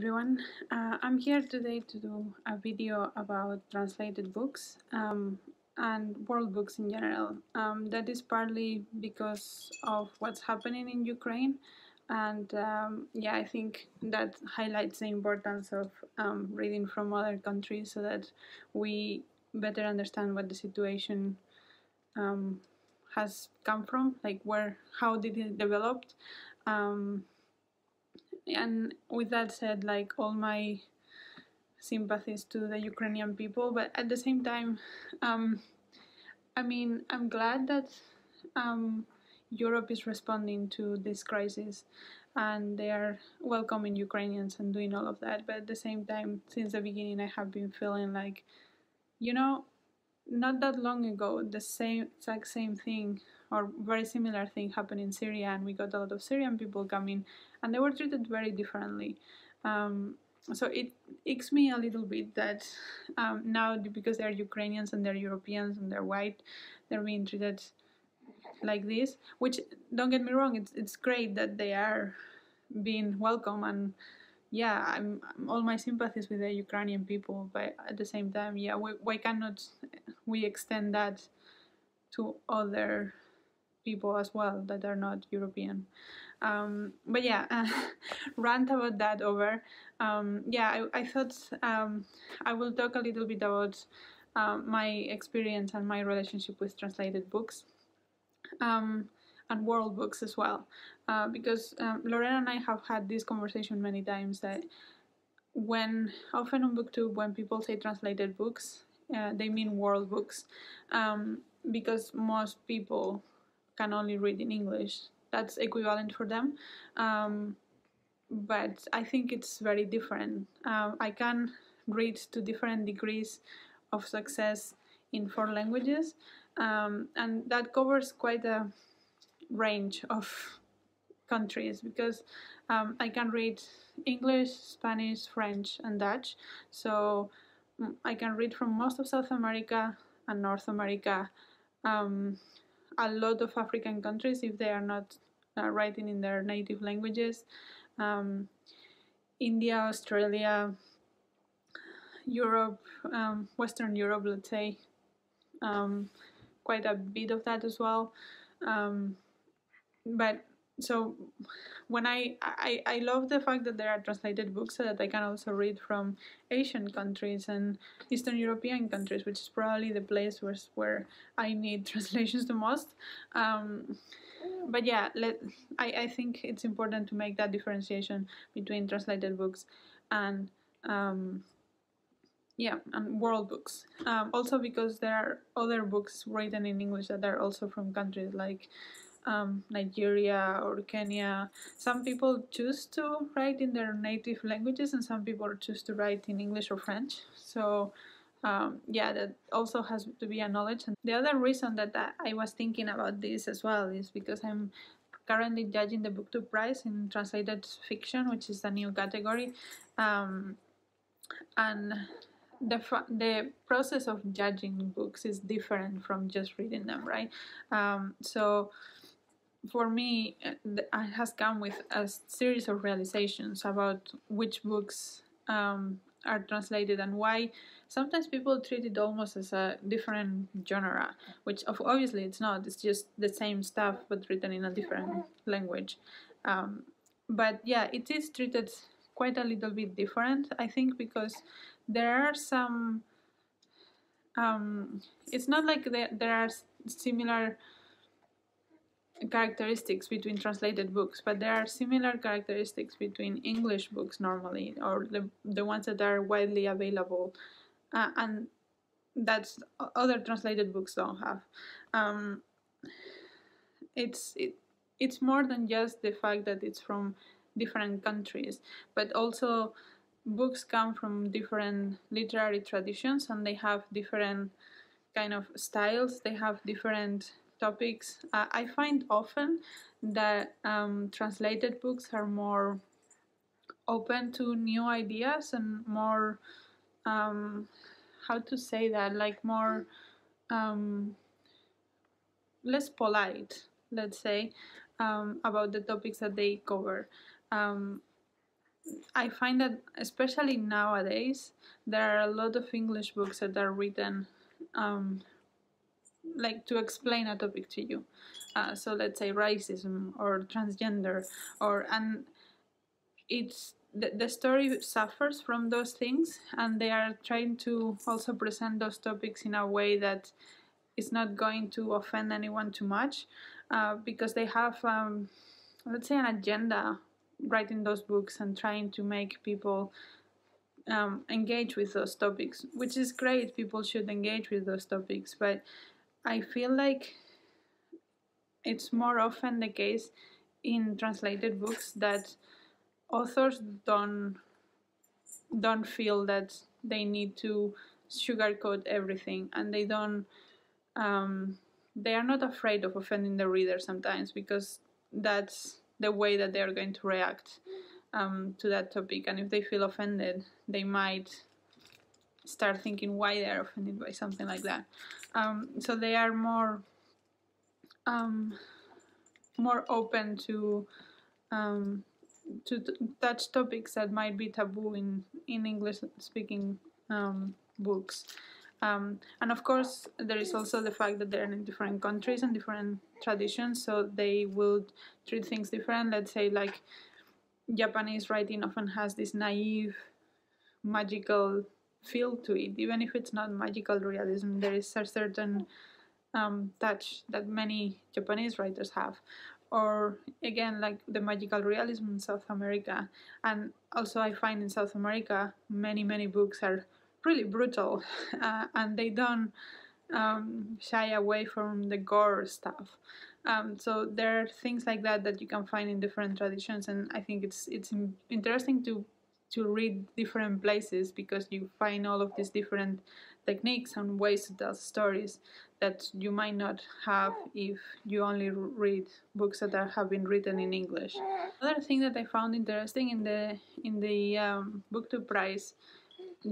everyone. Uh, I'm here today to do a video about translated books um, and world books in general. Um, that is partly because of what's happening in Ukraine and um, yeah, I think that highlights the importance of um, reading from other countries so that we better understand what the situation um, has come from, like where, how did it develop um, and with that said, like all my sympathies to the Ukrainian people, but at the same time, um, I mean, I'm glad that um, Europe is responding to this crisis and they are welcoming Ukrainians and doing all of that. But at the same time, since the beginning, I have been feeling like, you know, not that long ago, the same exact same thing or very similar thing happened in Syria, and we got a lot of Syrian people coming, and they were treated very differently. Um, so it icks me a little bit that um, now because they're Ukrainians and they're Europeans and they're white, they're being treated like this. Which don't get me wrong, it's it's great that they are being welcome and yeah, I'm, I'm, all my sympathies with the Ukrainian people, but at the same time, yeah, we, why cannot we extend that to other people as well that are not European? Um, but yeah, uh, rant about that over. Um, yeah, I, I thought um, I will talk a little bit about um, my experience and my relationship with translated books. Um, and world books as well. Uh, because um, Lorena and I have had this conversation many times that when often on booktube when people say translated books uh, they mean world books um, because most people can only read in english. That's equivalent for them. Um, but i think it's very different. Uh, i can read to different degrees of success in four languages. Um, and that covers quite a range of countries because um, I can read English, Spanish, French, and Dutch. So mm, I can read from most of South America and North America, um, a lot of African countries if they are not uh, writing in their native languages, um, India, Australia, Europe, um, Western Europe, let's say, um, quite a bit of that as well. Um, but so when I, I I love the fact that there are translated books so that I can also read from Asian countries and Eastern European countries, which is probably the place where where I need translations the most. Um, but yeah, let I, I think it's important to make that differentiation between translated books and um, yeah, and world books. Um, also because there are other books written in English that are also from countries like um, Nigeria or Kenya. Some people choose to write in their native languages, and some people choose to write in English or French. So, um, yeah, that also has to be acknowledged. And the other reason that I was thinking about this as well is because I'm currently judging the Booktube Prize in translated fiction, which is a new category, um, and the the process of judging books is different from just reading them, right? Um, so for me, uh, it has come with a series of realizations about which books um, are translated and why sometimes people treat it almost as a different genre, which obviously it's not. It's just the same stuff but written in a different language. Um, but yeah, it is treated quite a little bit different, I think, because there are some. Um, it's not like there, there are similar characteristics between translated books, but there are similar characteristics between English books normally, or the, the ones that are widely available, uh, and that's other translated books don't have. Um, it's it, it's more than just the fact that it's from different countries, but also books come from different literary traditions and they have different kind of styles. They have different topics. Uh, I find often that um, translated books are more open to new ideas and more, um, how to say that, like more um, less polite, let's say, um, about the topics that they cover. Um, I find that especially nowadays there are a lot of English books that are written um, like to explain a topic to you. Uh, so let's say racism or transgender or and it's the, the story suffers from those things and they are trying to also present those topics in a way that is not going to offend anyone too much uh, because they have um, let's say an agenda writing those books and trying to make people um, engage with those topics which is great people should engage with those topics but i feel like it's more often the case in translated books that authors don't don't feel that they need to sugarcoat everything and they don't um, they are not afraid of offending the reader sometimes because that's the way that they are going to react um, to that topic. And if they feel offended they might start thinking why they are offended by something like that um, so they are more um, more open to um, to touch topics that might be taboo in in English speaking um, books. Um, and of course, there is also the fact that they're in different countries and different traditions, so they will treat things different. Let's say, like Japanese writing often has this naive, magical feel to it, even if it's not magical realism. There is a certain um, touch that many Japanese writers have or again like the magical realism in South America. And also, I find in South America many many books are really brutal, uh, and they don't um, shy away from the gore stuff. Um, so there are things like that that you can find in different traditions, and I think it's it's interesting to to read different places because you find all of these different techniques and ways to tell stories that you might not have if you only read books that are, have been written in English. Another thing that I found interesting in the in the um, Booktube Prize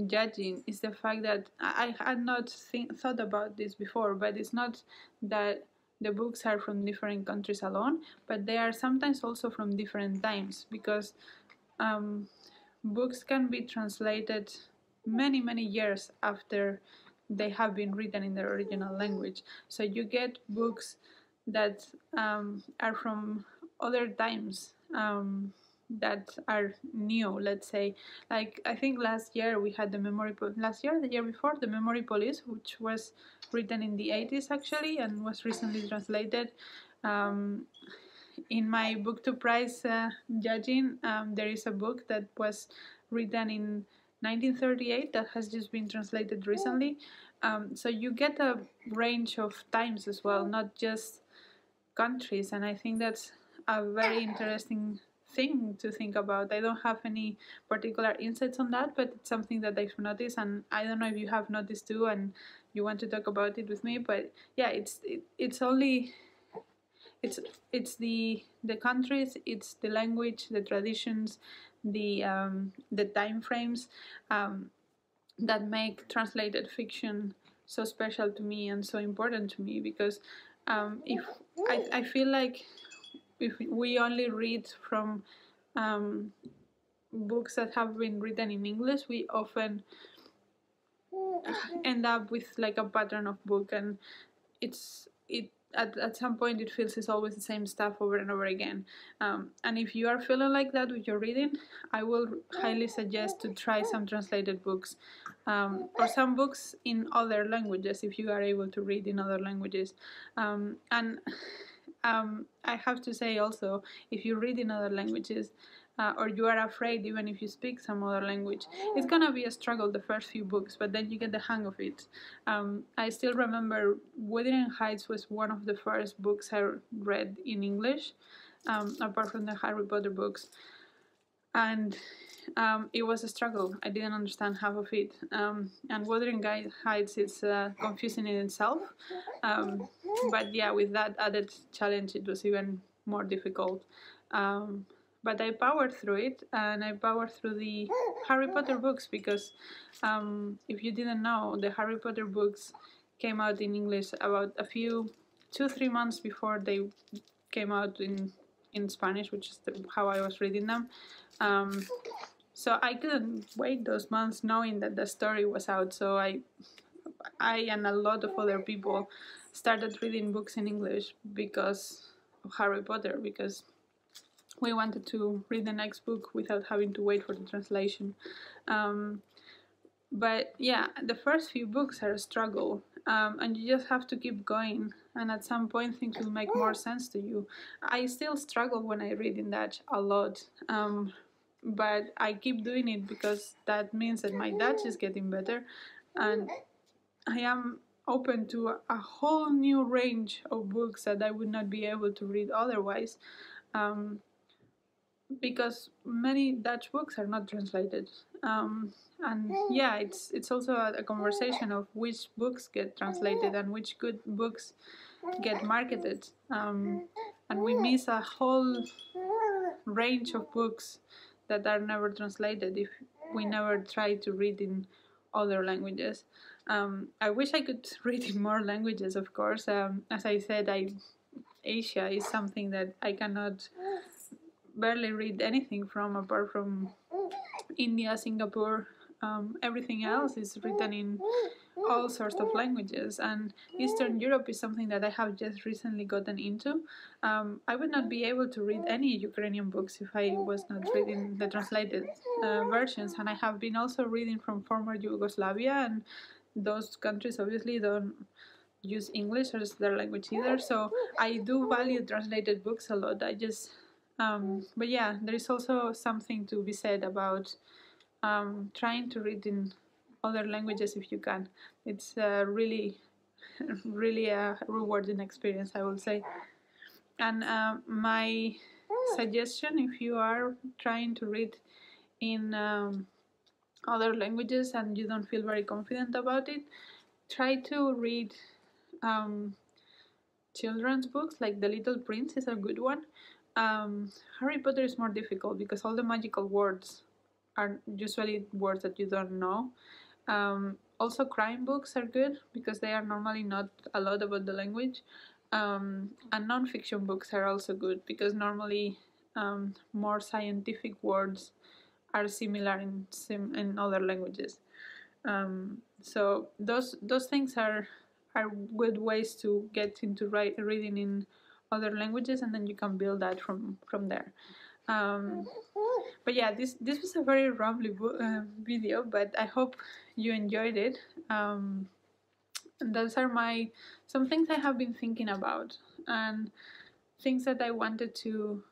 judging is the fact that I, had not think, thought about this before, but it's not that the books are from different countries alone, but they are sometimes also from different times because um, books can be translated many many years after they have been written in their original language. So you get books that um, are from other times um, that are new. Let's say, like I think last year we had the memory. Po- last year, the year before, the Memory Police, which was written in the 80s actually and was recently translated. Um, in my Booktube Prize uh, judging, um, there is a book that was written in 1938 that has just been translated recently. Um, so you get a range of times as well, not just countries, and I think that's a very interesting thing to think about. I don't have any particular insights on that, but it's something that I've noticed, and I don't know if you have noticed too, and you want to talk about it with me. But yeah, it's it, it's only it's it's the the countries, it's the language, the traditions, the um, the time frames um, that make translated fiction so special to me and so important to me because um, if I, I feel like if we only read from um, books that have been written in English, we often end up with like a pattern of book and it's it at, at some point it feels it's always the same stuff over and over again. Um, and if you are feeling like that with your reading i will highly suggest to try some translated books um, or some books in other languages if you are able to read in other languages. Um, and um, i have to say also if you read in other languages uh, or you are afraid even if you speak some other language it's gonna be a struggle the first few books but then you get the hang of it um, i still remember wuthering heights was one of the first books i read in english um, apart from the harry potter books and um, it was a struggle. I didn't understand half of it. Um, and Wuthering Heights is uh, confusing in itself. Um, but yeah, with that added challenge, it was even more difficult. But I powered through it and I powered through the Harry Potter books because um, if you didn't know, the Harry Potter books came out in English about a few, two, three months before they came out in in Spanish, which is the, how I was reading them. Um, so I couldn't wait those months knowing that the story was out. So I, I and a lot of other people started reading books in English because of Harry Potter because we wanted to read the next book without having to wait for the translation. Um, but yeah, the first few books are a struggle, um, and you just have to keep going. And at some point, things will make more sense to you. I still struggle when I read in Dutch a lot, um, but I keep doing it because that means that my Dutch is getting better, and I am open to a whole new range of books that I would not be able to read otherwise. Um, because many Dutch books are not translated. Um, and yeah, it's it's also a, a, conversation of which books get translated and which good books get marketed. Um, and we miss a whole range of books that are never translated if we never try to read in other languages. Um, I wish I could read in more languages, of course. Um, as I said, I Asia is something that I cannot barely read anything from apart from India, Singapore. Um, everything else is written in all sorts of languages, and Eastern Europe is something that I have just recently gotten into. Um, I would not be able to read any Ukrainian books if I was not reading the translated uh, versions, and I have been also reading from former Yugoslavia, and those countries obviously don't use English as their language either. So I do value translated books a lot. I just um, but yeah, there is also something to be said about um, trying to read in other languages if you can. It's uh, really, really a rewarding experience, I would say. And uh, my suggestion, if you are trying to read in um, other languages and you don't feel very confident about it, try to read um, children's books like The Little Prince is a good one um, Harry Potter is more difficult because all the magical words are usually words that you don't know. Um, also, crime books are good because they are normally not a lot about the language. Um, and non-fiction books are also good because normally um, more scientific words are similar in sim in other languages. Um, so those those things are are good ways to get into reading in other languages and then you can build that from from there. Um, but yeah this this was a very rambly uh, video but I hope you enjoyed it. Um, and those are my some things I have been thinking about and things that I wanted to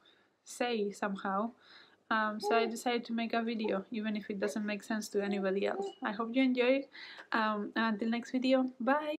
say somehow. Um, so I decided to make a video even if it doesn't make sense to anybody else. I hope you enjoyed um, until next video bye